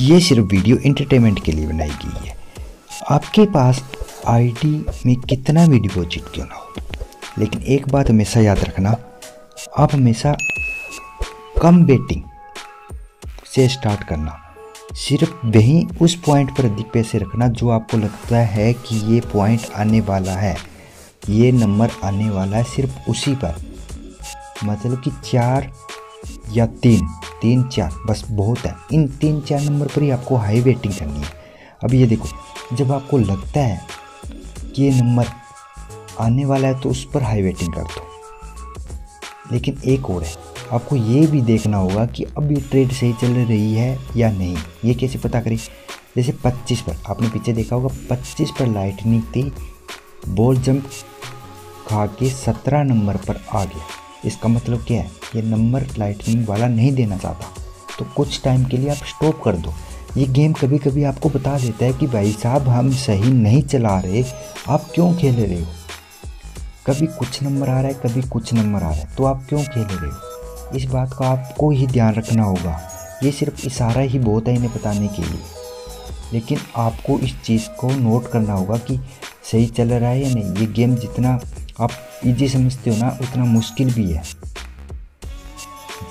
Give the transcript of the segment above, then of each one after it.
ये सिर्फ़ video entertainment के लिए बनाई गई है। आपके पास आईडी में कितना भी डिपॉजिट क्यों ना हो? लेकिन एक बात हमेशा याद रखना, आप हमेशा कम बेटिंग से स्टार्ट करना। सिर्फ़ वहीं उस पॉइंट पर अधिक पैसे रखना जो आपको लगता है कि ये पॉइंट आने वाला है। ये नंबर आने वाला है सिर्फ़ उसी पर। मतलब कि चार या तीन। तीन चार, बस बहुत है। इन तीन चार नंबर पर ही आपको हाई वेटिंग करनी है। अब ये देखो, जब आपको लगता है कि ये नंबर आने वाला है तो उस पर हाई वेटिंग कर दो। लेकिन एक और है, आपको ये भी देखना होगा कि अब ये ट्रेड सही चल रही है या नहीं। ये कैसे पता करें? जैसे 25 पर, आपने पीछे देखा होगा 25 पर लाइटनिंग थी बॉल जंप खा के 17 नंबर पर आ गया। इसका मतलब क्या है? ये नंबर लाइटनिंग वाला नहीं देना चाहता। तो कुछ टाइम के लिए आप स्टॉप कर दो। ये गेम कभी कभी आपको बता देता है कि भाई साहब, हम सही नहीं चला रहे। आप क्यों खेल रहे हो? कभी कुछ नंबर आ रहा है, कभी कुछ नंबर आ रहा है। तो आप क्यों खेल रहे हो? इस बात का आपको ही ध्यान रखना होगा। ये सिर्फ़ इशारा ही बहुत है इन्हें बताने के लिए। लेकिन आपको इस चीज़ को नोट करना होगा कि सही चल रहा है या नहीं। ये गेम जितना आप इजी समझते हो ना, उतना मुश्किल भी है।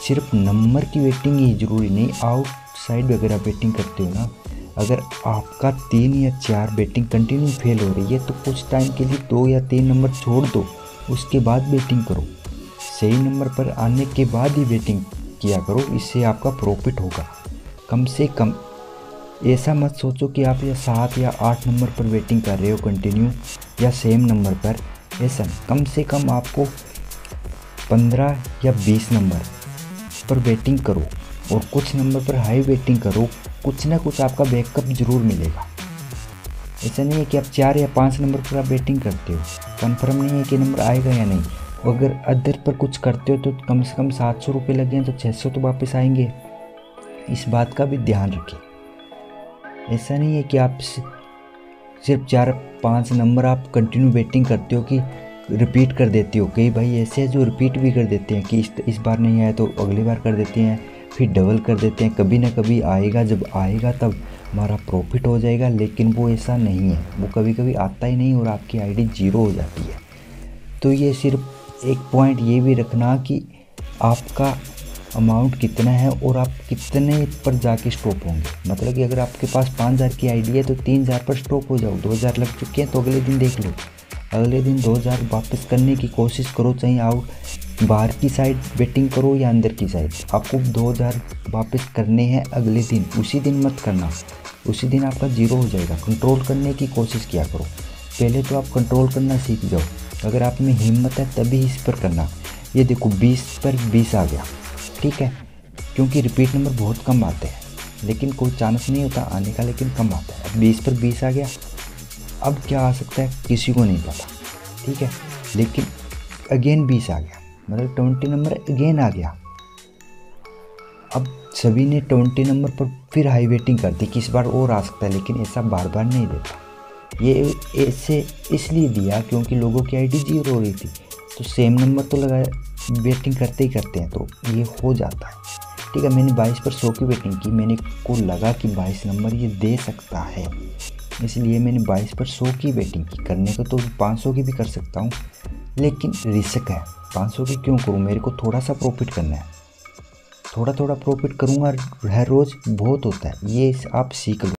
सिर्फ़ नंबर की वेटिंग ही ज़रूरी नहीं आउटसाइड वगैरह वेटिंग करते हो ना, अगर आपका तीन या चार बैटिंग कंटिन्यू फेल हो रही है तो कुछ टाइम के लिए दो या तीन नंबर छोड़ दो, उसके बाद बैटिंग करो। सही नंबर पर आने के बाद ही बैटिंग किया करो, इससे आपका प्रॉफिट होगा। कम से कम, ऐसा मत सोचो कि आप या सात या आठ नंबर पर वेटिंग कर रहे हो कंटिन्यू या सेम नंबर पर। ऐसा कम से कम आपको पंद्रह या बीस नंबर पर बैटिंग करो और कुछ नंबर पर हाई बैटिंग करो, कुछ ना कुछ आपका बैकअप ज़रूर मिलेगा। ऐसा नहीं है कि आप चार या पाँच नंबर पर आप बैटिंग करते हो। कन्फर्म नहीं है कि नंबर आएगा या नहीं। अगर अदर पर कुछ करते हो तो कम से कम सात सौ रुपये लग गए तो छः सौ तो वापस आएँगे। इस बात का भी ध्यान रखें। ऐसा नहीं है कि आप सिर्फ़ चार पाँच नंबर आप कंटिन्यू वेटिंग करते हो कि रिपीट कर देते हो। कई भाई ऐसे जो रिपीट भी कर देते हैं कि इस इस बार नहीं आया तो अगली बार कर देते हैं, फिर डबल कर देते हैं। कभी ना कभी आएगा, जब आएगा तब हमारा प्रॉफिट हो जाएगा, लेकिन वो ऐसा नहीं है। वो कभी कभी आता ही नहीं और आपकी आईडी ज़ीरो हो जाती है। तो ये सिर्फ़ एक पॉइंट ये भी रखना कि आपका अमाउंट कितना है और आप कितने पर जाके स्टॉप होंगे? मतलब कि अगर आपके पास पाँच हज़ार की आईडी है तो तीन हज़ार पर स्टॉप हो जाओ, दो हज़ार लग चुके हैं तो अगले दिन देख लो। अगले दिन दो हज़ार वापस करने की कोशिश करो, चाहे आउट बाहर की साइड बेटिंग करो या अंदर की साइड आपको दो हज़ार वापस करने हैं अगले दिन, उसी दिन मत करना। उसी दिन आपका ज़ीरो हो जाएगा। कंट्रोल करने की कोशिश किया करो। पहले तो आप कंट्रोल करना सीख जाओ। अगर आप में हिम्मत है तभी इस पर करना। ये देखो, बीस पर बीस आ गया। ठीक है, क्योंकि रिपीट नंबर बहुत कम आते हैं, लेकिन कोई चांस नहीं होता आने का, लेकिन कम आता है। बीस पर बीस आ गया, अब क्या आ सकता है, किसी को नहीं पता, ठीक है? लेकिन अगेन बीस आ गया मतलब ट्वेंटी नंबर अगेन आ गया। अब सभी ने ट्वेंटी नंबर पर फिर हाई वेटिंग कर दी कि इस बार और आ सकता है, लेकिन ऐसा बार बार नहीं देता। ये ऐसे इसलिए दिया क्योंकि लोगों की आईडी ज़ीरो हो रही थी तो सेम नंबर तो लगाया वेटिंग करते ही करते हैं तो ये हो जाता है। ठीक है, मैंने बाईस पर सौ की वेटिंग की, मैंने को लगा कि बाईस नंबर ये दे सकता है। इसलिए मैंने बाईस पर सौ की वेटिंग की। करने को तो पाँच सौ की भी कर सकता हूँ, लेकिन रिस्क है। पाँच सौ की क्यों करूँ? मेरे को थोड़ा सा प्रॉफिट करना है। थोड़ा थोड़ा प्रॉफिट करूँगा, हर रोज़ बहुत होता है। ये आप सीख लो।